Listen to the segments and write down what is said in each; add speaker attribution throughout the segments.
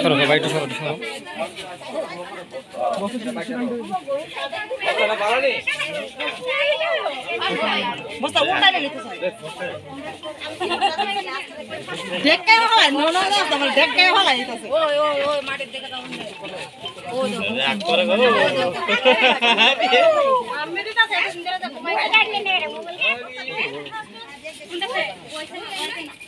Speaker 1: সরো সবাই একটু সরো সরো
Speaker 2: বস্তা উল্টাই নিতে ডেকে হলাই নো নো নো তোমার ডেকে হলাই দিতেছে ওই ওই ওই মাটির দিকে দাও ওই আমি দিতাছে সুন্দর দেখো ভাই দেখছ না তো ভিতরে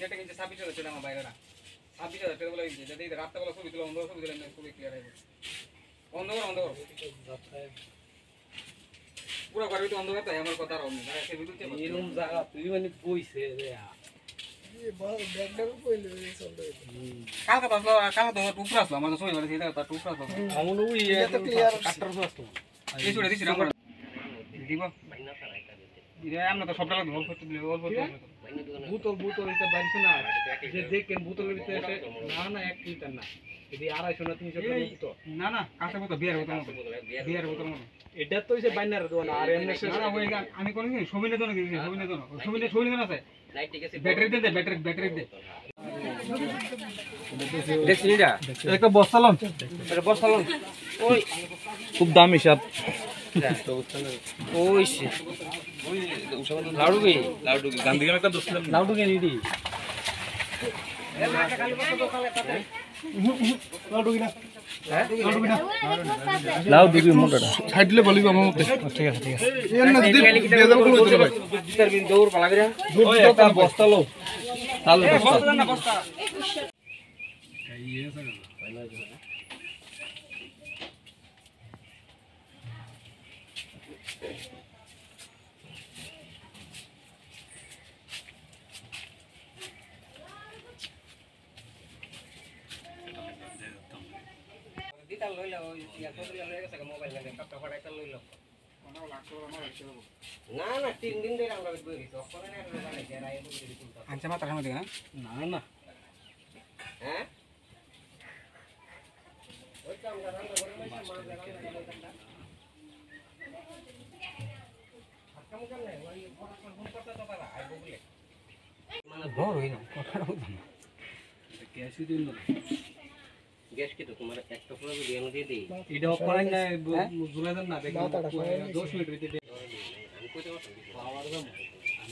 Speaker 1: নেটে কিন্তু ছাব্বিশ হাজার টাকা আমার বাইরে না ছাব্বিশ হাজার টাকা বলে দিচ্ছে যদি রাত্রেবেলা ছবি তুলো অন্ধ ছবি তুলে ছবি ক্লিয়ার হয়ে যাবে অন্ধ করো অন্ধ করো পুরো ঘরের ভিতরে অন্ধকার তাই আমার কথা আর অন্য
Speaker 3: এরকম জায়গা তুই মানে কইছে রে
Speaker 1: কালকে তো আসলো কালকে তো টুকরা আসলো। আমাদের ছবি ঘরে সেটা তার টুকরা আসলো।
Speaker 3: আমন ওই কাটর
Speaker 1: এই ছুটে দিচ্ছি আমরা দিব। আমরা তো সবটা লাগবে অল্প অল্প একটু দিলে।
Speaker 3: বোতল বোতল এটা বাড়ছে না যে দেখেন বোতলের ভিতরে এসে না না এক লিটার না। যদি আড়াইশো না তিনশো বোতল
Speaker 1: না না কাঁচা বোতল বিয়ার বোতল মতো। বিয়ার বোতল মতো।
Speaker 3: এটা তো হইছে বাইনার দোকান আর এমনি
Speaker 1: না, না, ওই না, আমি কোনো দিন সবিনে দোনো দিয়েছি সবিনে দোনো সবিনে সবিনে দোনো আছে। ব্যাটারি দে দে ব্যাটারি ব্যাটারি দে।
Speaker 3: দেখছি এটা
Speaker 1: একটা বস্তা লম
Speaker 3: এটা বসালাম ওই।
Speaker 4: খুব দামি সাপ। লাউ দিবি মোটাটা
Speaker 1: ছাইডলে বলিব
Speaker 4: ঠিক আছে একটা বস্তা লো তাহলে বস্তা
Speaker 3: দিতার লইলা ইয়া তো লইলা সাকা মোবাইল না কাপটা না না তিন দিন ধরে আমরা বই গেছি ওখানে না দোকানে যারা এই বই না না হ্যাঁ মাছ লাগা লাগা কাম কাম নাই ওই ফোন করতে তো তারা আইবো বলে মানে
Speaker 1: বড় হই না কথাটা বুঝলাম
Speaker 3: গ্যাসই দিন না গ্যাস কি তো তোমার একটা পুরো যদি এনে দিয়ে দেই
Speaker 1: এটা অফ করাই না জুলাই দেন না দেখো 10 মিনিট হইতে
Speaker 3: কইতে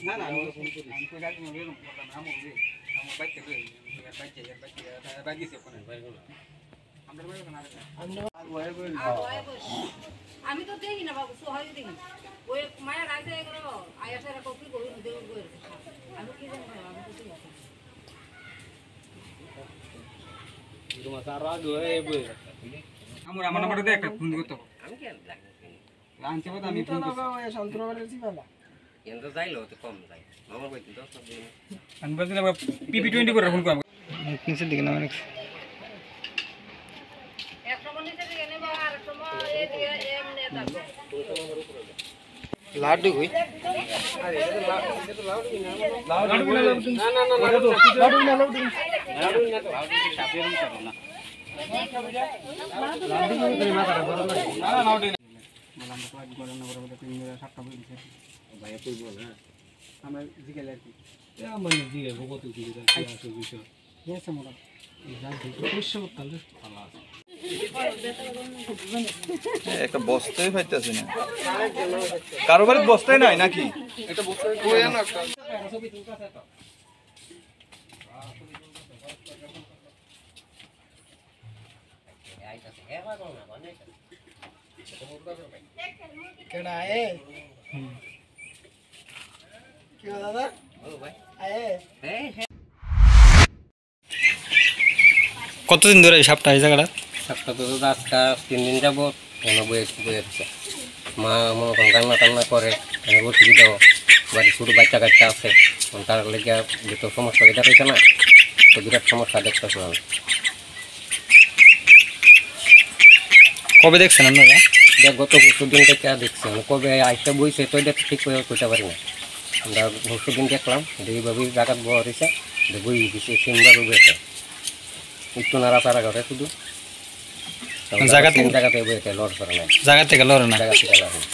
Speaker 1: না আমি ফোন করি আমি কই গাড়ি নিয়ে আমি বলি আমার বাইক থেকে বাইক থেকে বাইক থেকে বাইক দিছে ওখানে আমরা বাইক না
Speaker 2: আমি তো দেখি না বাবু সোহাই দেখি। ওই মায়ের রাইতে এগুলো আয়া সারা কপি করি দেব আমি কি জানি আমি তো
Speaker 3: বই
Speaker 1: আমার নাম্বারটা দে একটা ফোন করতে
Speaker 3: আমি কি লাগবে
Speaker 1: আনছে কথা আমি ফোন করছি।
Speaker 3: কিন্তু যাইলো তো কম যাই। আমার বই দশ দিন।
Speaker 1: আমি বলছিলাম পিপি টোয়েন্টি করে ফোন করব
Speaker 4: দিকে নামে
Speaker 2: এক সময় নিচে দিকে নেবা আর এক সময় এই দিকে এমনি থাকবে
Speaker 4: লাড্ডু কই?
Speaker 1: আমরা জিজ্ঞাসা আর কি
Speaker 3: মানে দিকে ভগত কি আছে বিষয়
Speaker 1: গেছে মোটা
Speaker 4: একটা বস্তাই পাইতেছে না। কারও বাড়ির বস্তাই নাই নাকি? কতদিন ধরে এই সাপটা এই জায়গাটা?
Speaker 3: সপ্তাহ তো আজকা তিন দিন যাব কেন বই বই আছে। মা মনে করেন রান্না টান্না করে এখানে বসে দিতে
Speaker 5: বাড়ি ছোটো বাচ্চা কাচ্চা আছে তার লেগে যেহেতু সমস্যা এটা পেয়েছে না তো বিরাট সমস্যা দেখতেছি আমি।
Speaker 6: কবে দেখছেন আপনারা?
Speaker 5: যা গত পরশু দিন থেকে দেখছি আমি কবে আইসা বইছে তো এটা ঠিক করে কইতে পারি না। আমরা পরশু দিন দেখলাম এইভাবেই জায়গাত বহর হয়েছে বই দিছে সিমভাবে বইছে। একটু নাড়াচাড়া করে শুধু।
Speaker 6: জায়গা থেকে-
Speaker 5: জায়গাতে বইছে লড় করে না
Speaker 6: জায়গা থেকে লড়ে না
Speaker 5: জায়গা থেকে লড়ে না।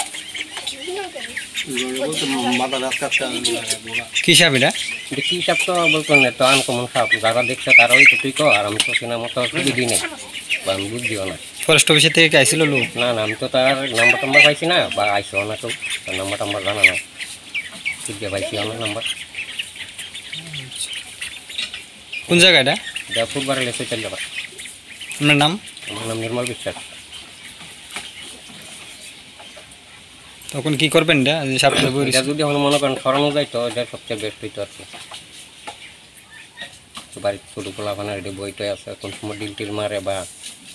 Speaker 6: কি সাপ এটা
Speaker 5: কিন্তু কি সাপ তো বলতো না তো আনকমন সাপ যারা দেখছে তারাই তো তুই কো আর আমি তো সিনেমা মতো সুবিধি নেই বা আমি বুঝিও না
Speaker 6: ফরেস্ট অফিসের থেকে কি আইছিল লোক
Speaker 5: না না আমি তো তার নাম্বার টাম্বার পাইছি না বা আইসিও না তার নাম্বার টাম্বার জানা না ঠিক পাইছি আমার নাম্বার
Speaker 6: কোন জায়গা এটা
Speaker 5: ফুটবার লেসে চলে যাবার
Speaker 6: আপনার নাম?
Speaker 5: আমার নাম নির্মল বিশ্বাস।
Speaker 6: তখন কি করবেন এটা?
Speaker 5: যদি এখন মনে করেন সরানো যায় তো এটা সবচেয়ে বেস্ট হইতো আর কি। বাড়ির ছোটো পোলাপানা এটা বইটাই আছে কোন সময় ডিল টিল মারে বা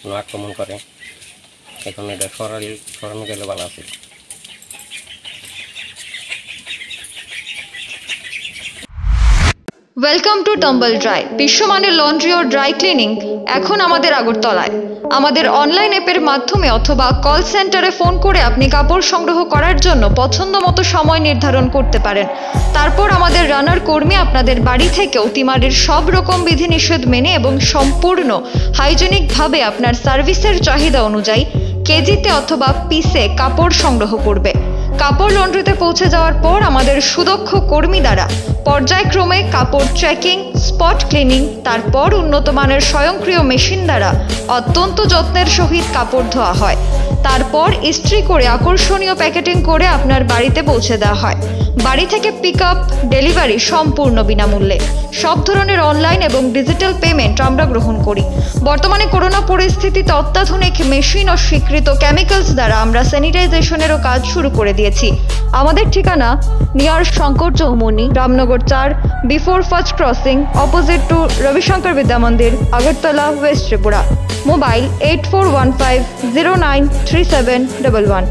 Speaker 5: কোনো আক্রমণ করে এখন এটা সরালি সরানো গেলে ভালো আছে।
Speaker 7: ওয়েলকাম টু টাম্বল ড্রাই বিশ্বমানের লন্ড্রি ও ড্রাই ক্লিনিং এখন আমাদের আগরতলায়। আমাদের অনলাইন অ্যাপের মাধ্যমে অথবা কল সেন্টারে ফোন করে আপনি কাপড় সংগ্রহ করার জন্য পছন্দ মতো সময় নির্ধারণ করতে পারেন। তারপর আমাদের রানার কর্মী আপনাদের বাড়ি থেকে অতিমারের সব রকম বিধিনিষেধ মেনে এবং সম্পূর্ণ হাইজেনিকভাবে আপনার সার্ভিসের চাহিদা অনুযায়ী কেজিতে অথবা পিসে কাপড় সংগ্রহ করবে। কাপড় লন্ড্রিতে পৌঁছে যাওয়ার পর আমাদের সুদক্ষ কর্মী দ্বারা পর্যায়ক্রমে কাপড় চেকিং স্পট ক্লিনিং, তারপর উন্নত মানের স্বয়ংক্রিয় মেশিন দ্বারা অত্যন্ত যত্নের সহিত কাপড় ধোয়া হয়। তারপর ইস্ত্রি করে আকর্ষণীয় প্যাকেটিং করে আপনার বাড়িতে পৌঁছে দেওয়া হয়। বাড়ি থেকে পিক আপ ডেলিভারি সম্পূর্ণ বিনামূল্যে। সব ধরনের অনলাইন এবং ডিজিটাল পেমেন্ট আমরা গ্রহণ করি। বর্তমানে করোনা পরিস্থিতিতে অত্যাধুনিক মেশিন ও স্বীকৃত কেমিক্যালস দ্বারা আমরা স্যানিটাইজেশনেরও কাজ শুরু করে দিয়েছি। আমাদের ঠিকানা নিয়ার শঙ্কর চৌমনি রামনগর চার, before first crossing, opposite to Rabishankar Vidya Mandir, Agartala, west Tripura. Mobile eight four one five zero nine three seven double one.